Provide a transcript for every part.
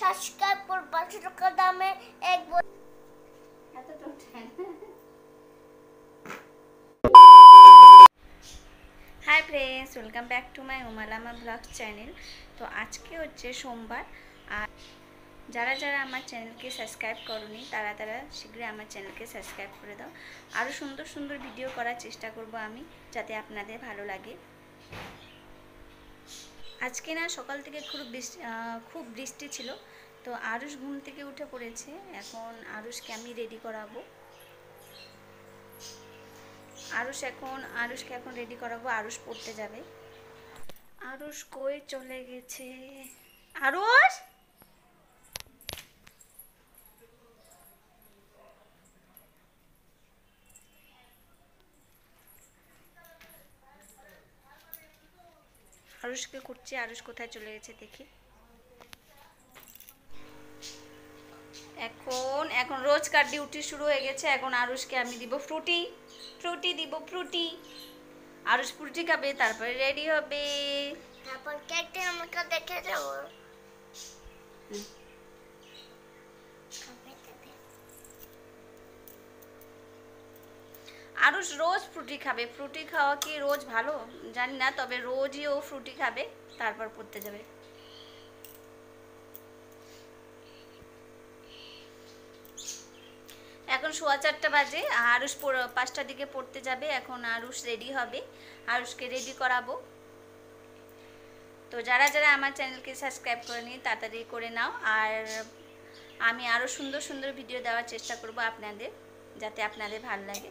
Subscribe করো, পাঁচশো টাকা দামে এক hi friends, welcome back to my উমালামা blog channel. তো আজকে হচ্ছে সোমবার, আর যারা যারা আমার চ্যানেলকে সাবস্ক্রাইব করনি, তারা তারা শীঘ্রই আমার চ্যানেলকে সাবস্ক্রাইব করে দাও। আরও সুন্দর সুন্দর ভিডিও করার চেষ্টা করব আমি, যাতে আপনাদের ভালো লাগে। আজকে না সকাল থেকে খুব বৃষ্টি খুব বৃষ্টি ছিল। তো আরুষ ঘুম থেকে উঠে পড়েছে। এখন আরুষকে আমি রেডি করাবো। আরুষ এখন, আরুষকে এখন রেডি করাবো। আরুষ পড়তে যাবে। আরুষ কই চলে গেছে? আরুষ! আরুষকে খুঁজছি আরুষ কোথায় চলে গেছে দেখি। এখন এখন রোজকার ডিউটি শুরু হয়ে গেছে এখন আরুষকে আমি দিব ফ্রুটি ফ্রুটি দিব ফ্রুটি। আরুষ ফ্রুটি খাবে তারপরে রেডি হবে। তারপর কেটে আমাকে দেখে যাব। আরুষ রোজ ফ্রুটি খাবে। ফ্রুটি খাওয়া কি রোজ ভালো? জানি না, তবে রোজই ও ফ্রুটি খাবে, তারপর পড়তে যাবে। এখন সোয়া চারটা বাজে, আরুষ পাঁচটার দিকে পড়তে যাবে, এখন আরুষ রেডি হবে। আরুষকে রেডি করাবো। তো যারা যারা আমার চ্যানেলকে সাবস্ক্রাইব করে নি তাড়াতাড়ি করে নাও। আর আমি আরও সুন্দর সুন্দর ভিডিও দেওয়ার চেষ্টা করব আপনাদের, যাতে আপনাদের ভালো লাগে।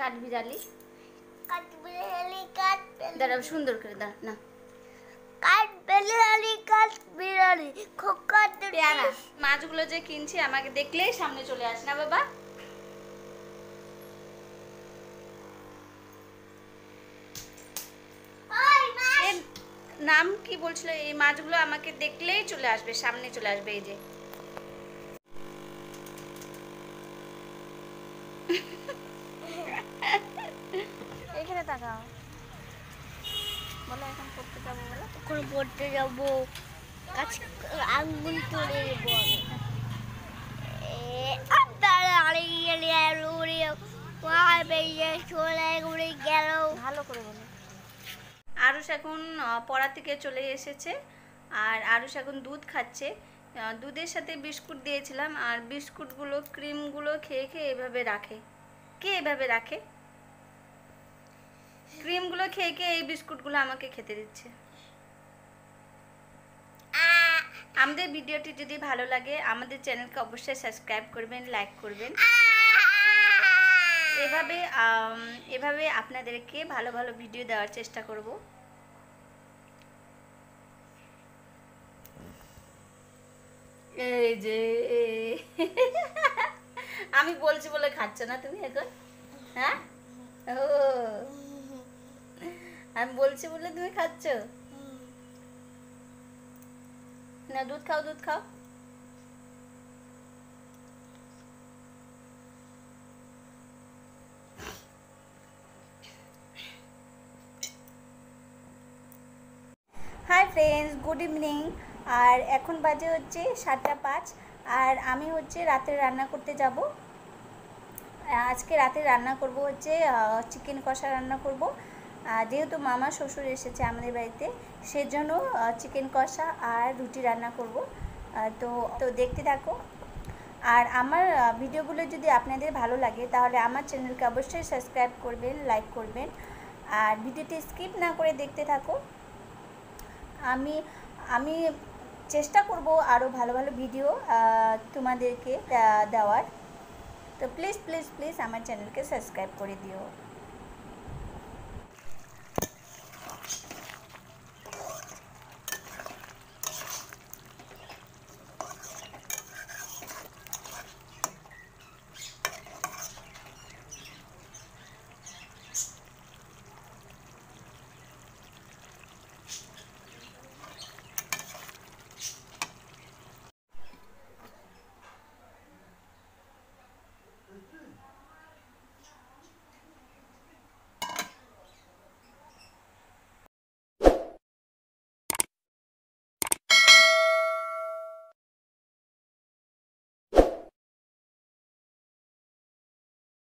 কাঠ বিড়ালি কাঠ বিড়ালি দাঁড়াও সুন্দর করে দাঁড়া না। কাঠ বিড়ালি কাঠ বিড়ালি খোকা পেয়ারা মাছগুলো যে কিনছি আমাকে দেখলেই সামনে চলে আসে না বাবা? নাম কি বলছিল? এই মাছগুলো আমাকে দেখলেই চলে আসবে সামনে চলে আসবে এই যে। এখানে তাকাও। বলো এখন পড়তে যাব বলো। তখন পড়তে যাব। গাছ আঙ্গুল তুলে দেবো ভালো করে বলো। আরুষ এখন পড়া থেকে চলে এসেছে। আর আরুষ এখন দুধ খাচ্ছে। দুধের সাথে বিস্কুট দিয়েছিলাম। আর বিস্কুটগুলো ক্রিমগুলো খেয়ে খেয়ে এভাবে রাখে। কে এভাবে রাখে? ক্রিমগুলো খেয়ে খেয়ে এই বিস্কুটগুলো আমাকে খেতে দিচ্ছে। আমাদের ভিডিওটি যদি ভালো লাগে, আমাদের চ্যানেলকে অবশ্যই সাবস্ক্রাইব করবেন, লাইক করবেন। এভাবে এভাবে আপনাদেরকে ভালো ভালো ভিডিও দেওয়ার চেষ্টা করব। এই যে আমি বলছি বলে খাচ্ছ না তুমি এখন? হ্যাঁ? ও। আমি বলছি বলে তুমি খাচ্ছ? না, দুধ খাও দুধ খাও। হাই ফ্রেন্ডস গুড ইভিনিং আর এখন বাজে হচ্ছে সাতটা পাঁচ। আর আমি হচ্ছে রাতে রান্না করতে যাব। আজকে রাতে রান্না করব হচ্ছে চিকেন কষা রান্না করব। যেহেতু মামা শ্বশুর এসেছে আমাদের বাড়িতে, সেজন্য চিকেন কষা আর রুটি রান্না করব। তো তো দেখতে থাকো। আর আমার ভিডিওগুলো যদি আপনাদের ভালো লাগে, তাহলে আমার চ্যানেলকে অবশ্যই সাবস্ক্রাইব করবেন, লাইক করবেন। আর ভিডিওটি স্কিপ না করে দেখতে থাকো। আমি আমি চেষ্টা করব আরও ভালো ভালো ভিডিও তোমাদেরকে দেওয়ার। তো প্লিজ প্লিজ প্লিজ আমার চ্যানেলকে সাবস্ক্রাইব করে দিও।